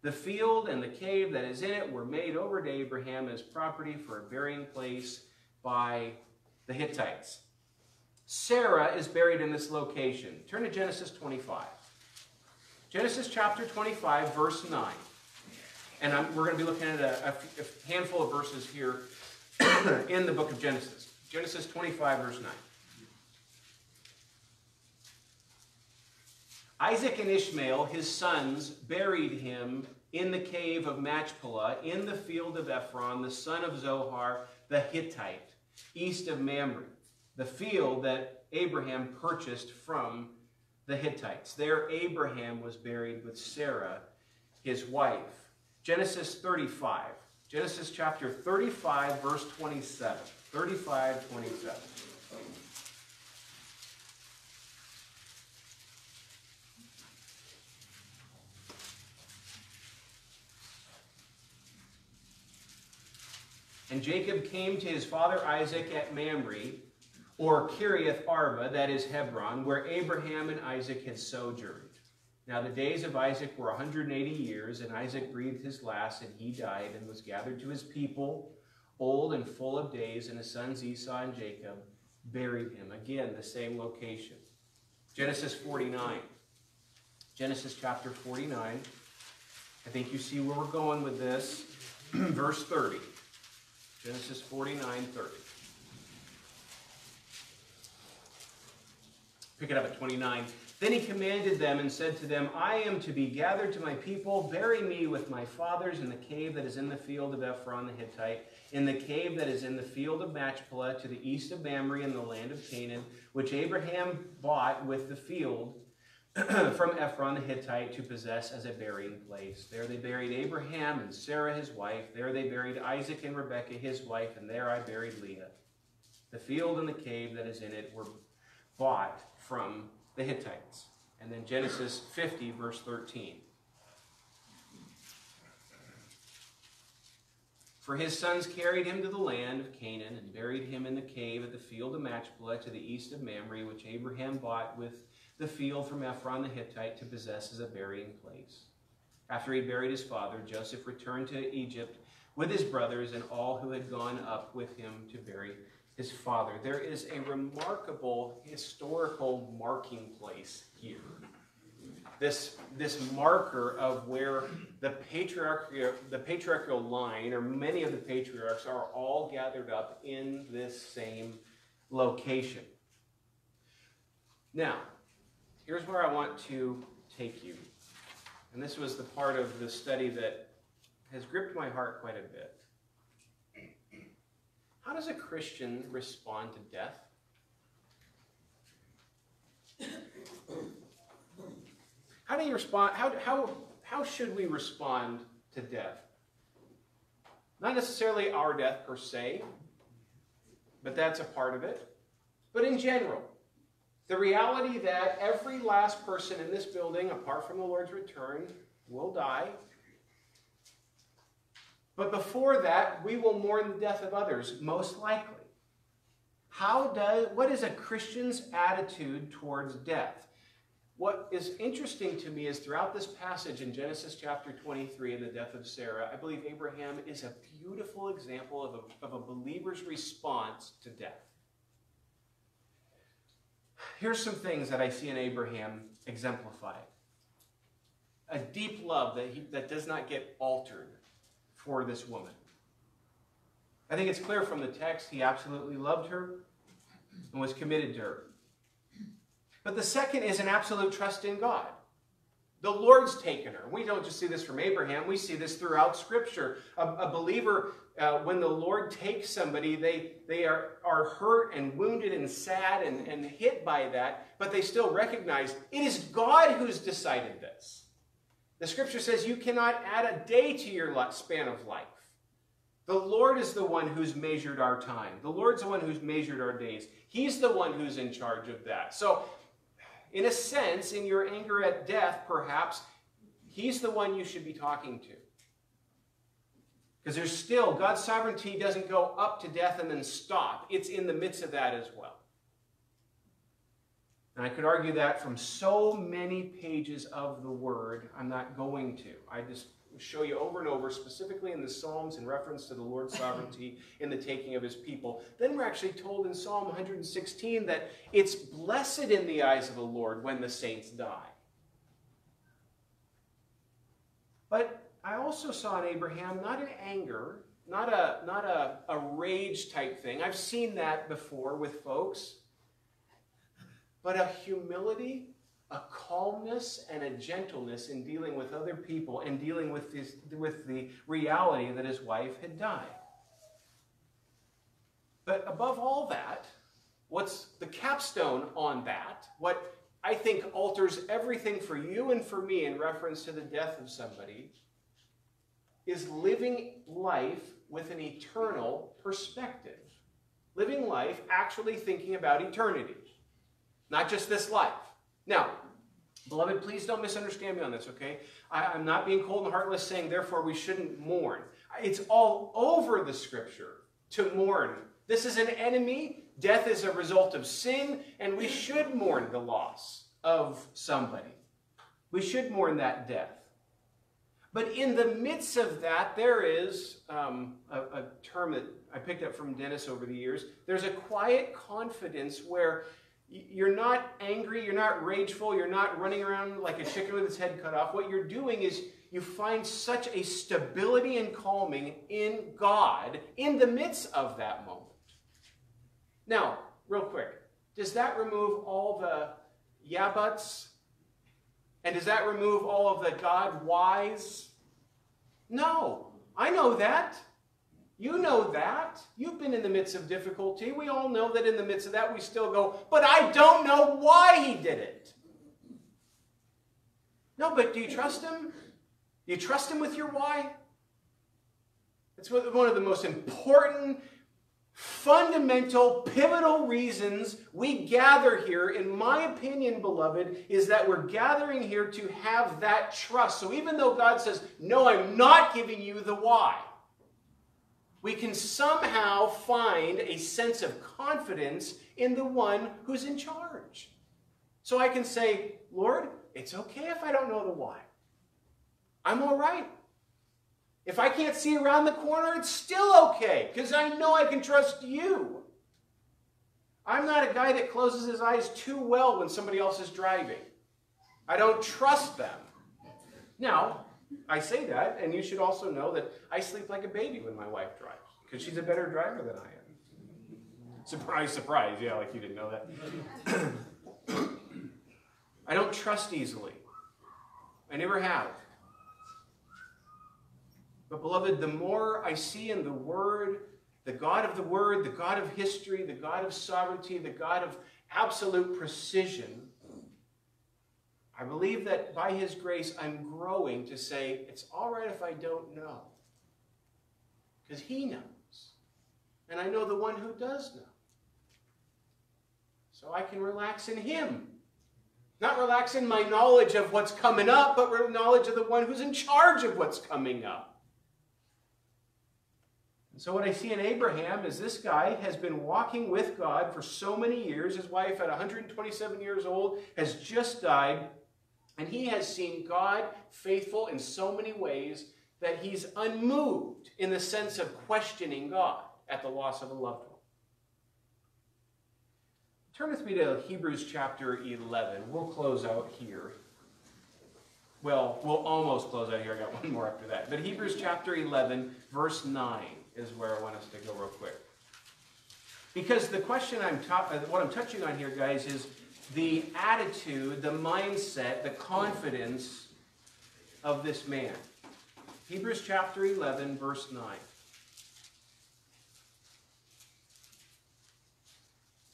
C: The field and the cave that is in it were made over to Abraham as property for a burying place by the Hittites. Sarah is buried in this location. Turn to Genesis 25. Genesis chapter 25, verse 9. And I'm, we're going to be looking at a, a handful of verses here in the book of Genesis. Genesis 25, verse 9. Isaac and Ishmael, his sons, buried him in the cave of Machpelah, in the field of Ephron, the son of Zohar, the Hittite, east of Mamre, the field that Abraham purchased from the Hittites. There, Abraham was buried with Sarah, his wife. Genesis 35. Genesis chapter 35, verse 27. 35, 27. And Jacob came to his father Isaac at Mamre, or Kiriath Arba, that is Hebron, where Abraham and Isaac had sojourned. Now the days of Isaac were 180 years, and Isaac breathed his last, and he died, and was gathered to his people, old and full of days, and his sons Esau and Jacob buried him. Again, the same location. Genesis 49. Genesis chapter 49. I think you see where we're going with this. Verse 30. Genesis 49, 30. Pick it up at 29. Then he commanded them and said to them, I am to be gathered to my people. Bury me with my fathers in the cave that is in the field of Ephron the Hittite, in the cave that is in the field of Machpelah, to the east of Mamre in the land of Canaan, which Abraham bought with the field from Ephron the Hittite to possess as a burying place. There they buried Abraham and Sarah his wife. There they buried Isaac and Rebekah his wife, and there I buried Leah. The field and the cave that is in it were bought from the Hittites. And then Genesis 50, verse 13. For his sons carried him to the land of Canaan and buried him in the cave at the field of Machpelah to the east of Mamre, which Abraham bought with the field from Ephron the Hittite to possess as a burying place. After he buried his father, Joseph returned to Egypt with his brothers and all who had gone up with him to bury his father. There is a remarkable historical marking place here. This, this marker of where the patriarchal, the patriarchal line, or many of the patriarchs, are all gathered up in this same location. Now, here's where I want to take you. And this was the part of the study that has gripped my heart quite a bit. How does a Christian respond to death? How do you respond? How, how, how should we respond to death? Not necessarily our death per se, but that's a part of it. But in general, the reality that every last person in this building, apart from the Lord's return, will die. But before that, we will mourn the death of others, most likely. How does what is a Christian's attitude towards death? What is interesting to me is throughout this passage in Genesis chapter 23 and the death of Sarah, I believe Abraham is a beautiful example of a, of a believer's response to death. Here's some things that I see in Abraham exemplified a deep love that, he, that does not get altered for this woman. I think it's clear from the text he absolutely loved her and was committed to her. But the second is an absolute trust in God. The Lord's taken her. We don't just see this from Abraham, we see this throughout Scripture. A, a believer, uh, when the Lord takes somebody, they, they are, are hurt and wounded and sad and, and hit by that, but they still recognize it is God who's decided this. The Scripture says you cannot add a day to your span of life. The Lord is the one who's measured our time. The Lord's the one who's measured our days. He's the one who's in charge of that. So in a sense, in your anger at death, perhaps, he's the one you should be talking to. Because there's still, God's sovereignty doesn't go up to death and then stop. It's in the midst of that as well. And I could argue that from so many pages of the Word. I'm not going to. I just show you over and over, specifically in the Psalms in reference to the Lord's sovereignty in the taking of his people. Then we're actually told in Psalm 116 that it's blessed in the eyes of the Lord when the saints die. But I also saw in Abraham not an anger, not a, not a, a rage type thing. I've seen that before with folks. But a humility a calmness and a gentleness in dealing with other people and dealing with, this, with the reality that his wife had died. But above all that, what's the capstone on that, what I think alters everything for you and for me in reference to the death of somebody, is living life with an eternal perspective. Living life actually thinking about eternity, not just this life. Now, beloved, please don't misunderstand me on this, okay? I, am not being cold and heartless saying, therefore, we shouldn't mourn. It's all over the scripture to mourn. This is an enemy. Death is a result of sin, and we should mourn the loss of somebody. We should mourn that death. But in the midst of that, there is um, a, a term that I picked up from Dennis over the years. There's a quiet confidence where you're not angry, you're not rageful, you're not running around like a chicken with its head cut off. What you're doing is you find such a stability and calming in God in the midst of that moment. Now, real quick, does that remove all the yeah buts? And does that remove all of the God whys? No, I know that. You know that. You've been in the midst of difficulty. We all know that in the midst of that, we still go, but I don't know why he did it. No, but do you trust him? Do you trust him with your why? It's one of the most important, fundamental, pivotal reasons we gather here, in my opinion, beloved, is that we're gathering here to have that trust. So even though God says, No, I'm not giving you the why we can somehow find a sense of confidence in the one who's in charge. So I can say, Lord, it's okay if I don't know the why. I'm all right. If I can't see around the corner, it's still okay because I know I can trust you. I'm not a guy that closes his eyes too well when somebody else is driving. I don't trust them. Now, I say that, and you should also know that I sleep like a baby when my wife drives because she's a better driver than I am. Surprise, surprise. Yeah, like you didn't know that. I don't trust easily. I never have. But, beloved, the more I see in the Word, the God of the Word, the God of history, the God of sovereignty, the God of absolute precision, I believe that by His grace, I'm growing to say, it's all right if I don't know. Because He knows. And I know the one who does know. So I can relax in Him. Not relax in my knowledge of what's coming up, but knowledge of the one who's in charge of what's coming up. And so what I see in Abraham is this guy has been walking with God for so many years. His wife at 127 years old has just died. And he has seen God faithful in so many ways that he's unmoved in the sense of questioning God at the loss of a loved one. Turn with me to Hebrews chapter 11. We'll close out here. Well, we'll almost close out here. I got one more after that. But Hebrews chapter 11, verse 9 is where I want us to go real quick. Because the question I'm uh, what I'm touching on here, guys, is the attitude, the mindset, the confidence of this man. Hebrews chapter 11, verse 9.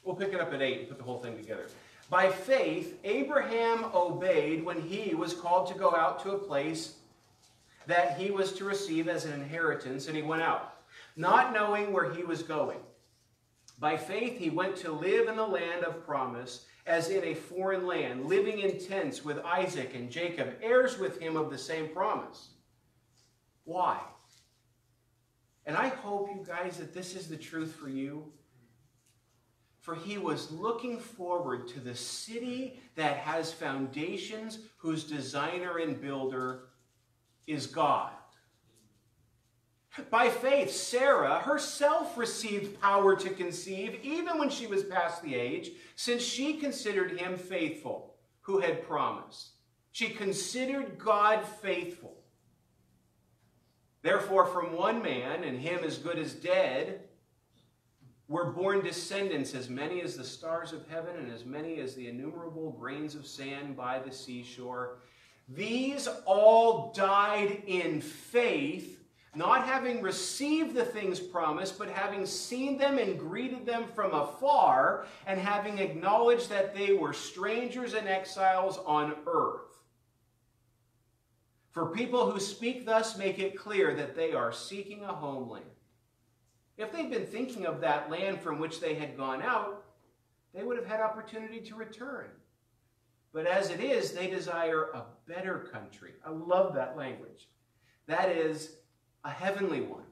C: We'll pick it up at 8 and put the whole thing together. By faith, Abraham obeyed when he was called to go out to a place that he was to receive as an inheritance, and he went out not knowing where he was going. By faith, he went to live in the land of promise, as in a foreign land, living in tents with Isaac and Jacob, heirs with him of the same promise. Why? And I hope, you guys, that this is the truth for you. For he was looking forward to the city that has foundations, whose designer and builder is God. By faith, Sarah herself received power to conceive even when she was past the age, since she considered him faithful who had promised. She considered God faithful. Therefore, from one man, and him as good as dead, were born descendants as many as the stars of heaven and as many as the innumerable grains of sand by the seashore. These all died in faith not having received the things promised, but having seen them and greeted them from afar, and having acknowledged that they were strangers and exiles on earth. For people who speak thus make it clear that they are seeking a homeland. If they'd been thinking of that land from which they had gone out, they would have had opportunity to return. But as it is, they desire a better country. I love that language. That is, a heavenly one.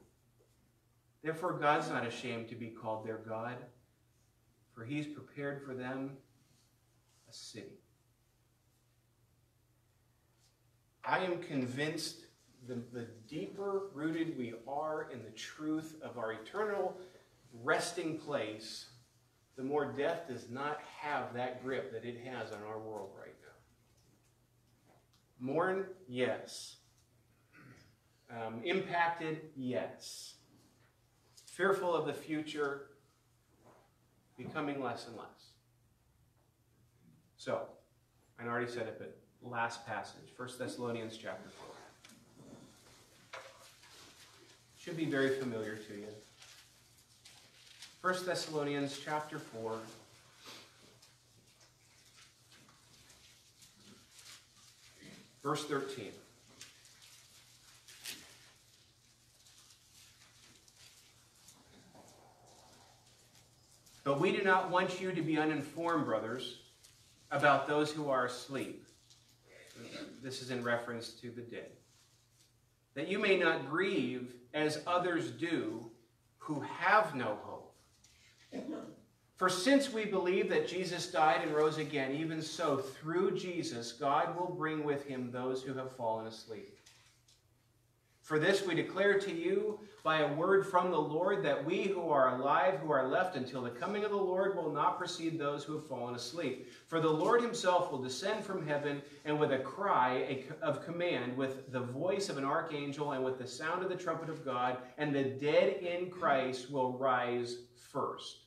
C: Therefore, God's not ashamed to be called their God, for he's prepared for them a city. I am convinced the, the deeper rooted we are in the truth of our eternal resting place, the more death does not have that grip that it has on our world right now. Mourn, yes. Um, impacted? Yes. Fearful of the future? Becoming less and less. So, I already said it, but last passage, 1 Thessalonians chapter 4. Should be very familiar to you. 1 Thessalonians chapter 4. Verse 13. But we do not want you to be uninformed, brothers, about those who are asleep. This is in reference to the dead. That you may not grieve as others do who have no hope. For since we believe that Jesus died and rose again, even so, through Jesus, God will bring with him those who have fallen asleep. For this we declare to you by a word from the Lord that we who are alive, who are left until the coming of the Lord, will not precede those who have fallen asleep. For the Lord himself will descend from heaven, and with a cry of command, with the voice of an archangel, and with the sound of the trumpet of God, and the dead in Christ will rise first.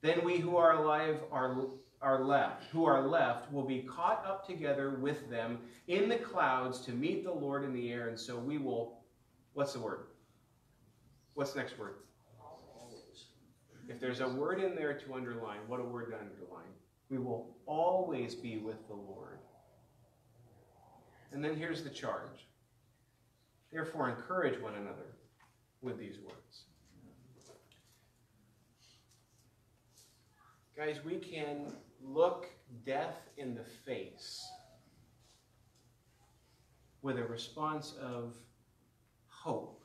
C: Then we who are alive are are left, who are left, will be caught up together with them in the clouds to meet the Lord in the air. And so we will, what's the word? What's the next word? If there's a word in there to underline, what a word to underline. We will always be with the Lord. And then here's the charge. Therefore, encourage one another with these words. Guys, we can look death in the face with a response of hope,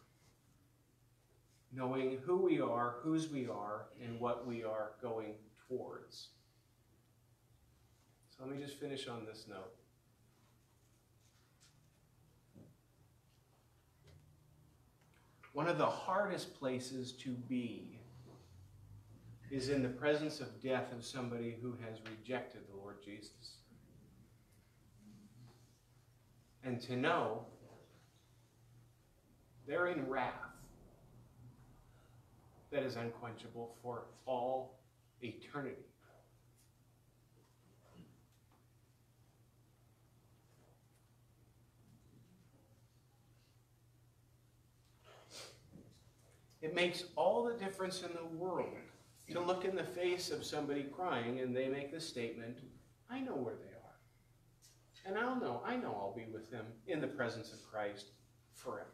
C: knowing who we are, whose we are, and what we are going towards. So let me just finish on this note. One of the hardest places to be is in the presence of death of somebody who has rejected the Lord Jesus. And to know they're in wrath that is unquenchable for all eternity. It makes all the difference in the world to look in the face of somebody crying and they make the statement, I know where they are. And I'll know, I know I'll be with them in the presence of Christ forever.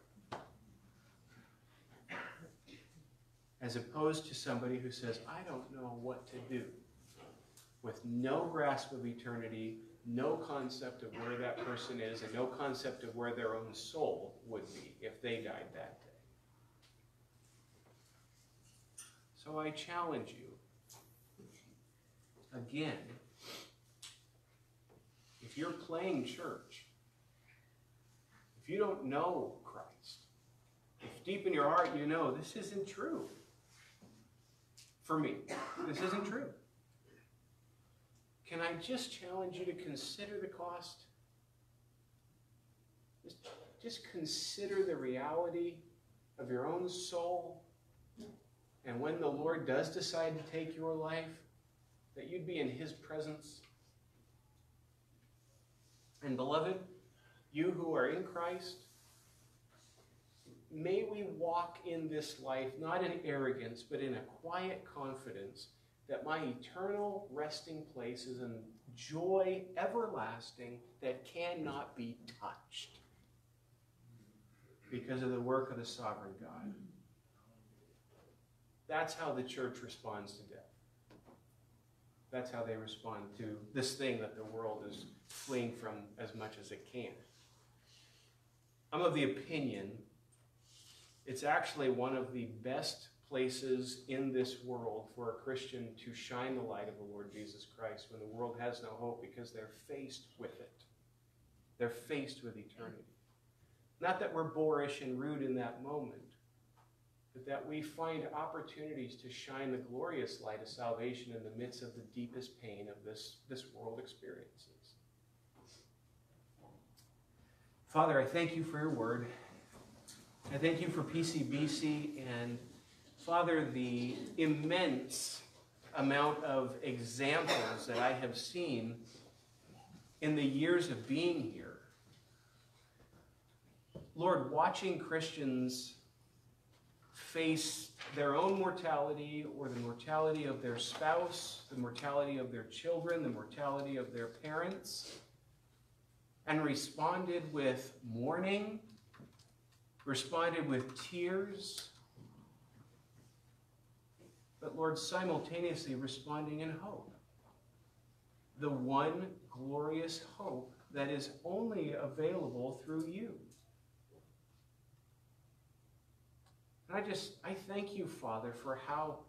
C: As opposed to somebody who says, I don't know what to do, with no grasp of eternity, no concept of where that person is, and no concept of where their own soul would be if they died that day. So I challenge you again. If you're playing church, if you don't know Christ, if deep in your heart you know this isn't true, for me, this isn't true. Can I just challenge you to consider the cost? Just, consider the reality of your own soul and when the Lord does decide to take your life, that you'd be in His presence. And beloved, you who are in Christ, may we walk in this life not in arrogance, but in a quiet confidence that my eternal resting place is in joy everlasting that cannot be touched because of the work of the sovereign God. That's how the church responds to death. That's how they respond to this thing that the world is fleeing from as much as it can. I'm of the opinion it's actually one of the best places in this world for a Christian to shine the light of the Lord Jesus Christ when the world has no hope because they're faced with it. They're faced with eternity. Not that we're boorish and rude in that moment, but that we find opportunities to shine the glorious light of salvation in the midst of the deepest pain of this, this world experiences. Father, I thank you for your word. I thank you for PCBC and, Father, the immense amount of examples that I have seen in the years of being here. Lord, watching Christians face their own mortality or the mortality of their spouse, the mortality of their children, the mortality of their parents, and responded with mourning, responded with tears, but Lord, simultaneously responding in hope. The one glorious hope that is only available through you. And I just, I thank you, Father, for how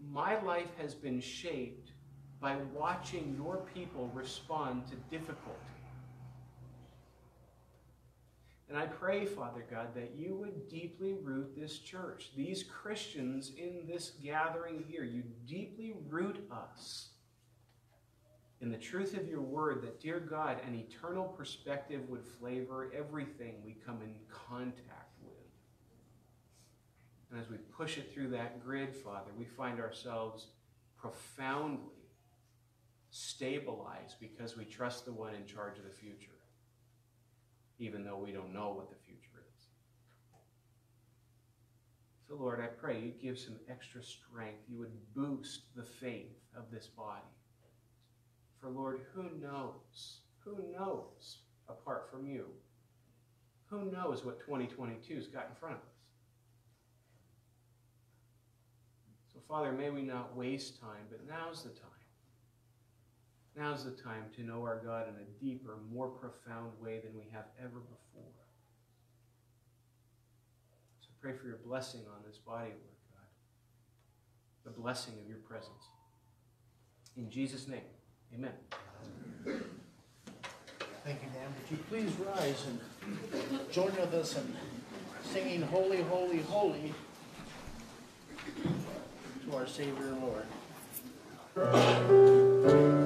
C: my life has been shaped by watching your people respond to difficulty. And I pray, Father God, that you would deeply root this church, these Christians in this gathering here. You deeply root us in the truth of your word, that, dear God, an eternal perspective would flavor everything we come in contact. And as we push it through that grid, Father, we find ourselves profoundly stabilized because we trust the one in charge of the future, even though we don't know what the future is. So, Lord, I pray you give some extra strength. You would boost the faith of this body. For, Lord, who knows? Who knows apart from you? Who knows what 2022's got in front of us? So, Father, may we not waste time, but now's the time. Now's the time to know our God in a deeper, more profound way than we have ever before. So pray for your blessing on this body, Lord God. The blessing of your presence. In Jesus' name, amen.
A: Thank you, Dan. Would you please rise and join with us in singing Holy, Holy, Holy our Savior and Lord.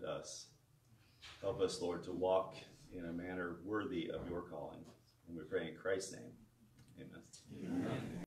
D: Loved us. Help us, Lord, to walk in a manner worthy of your calling. And we pray in Christ's name. Amen.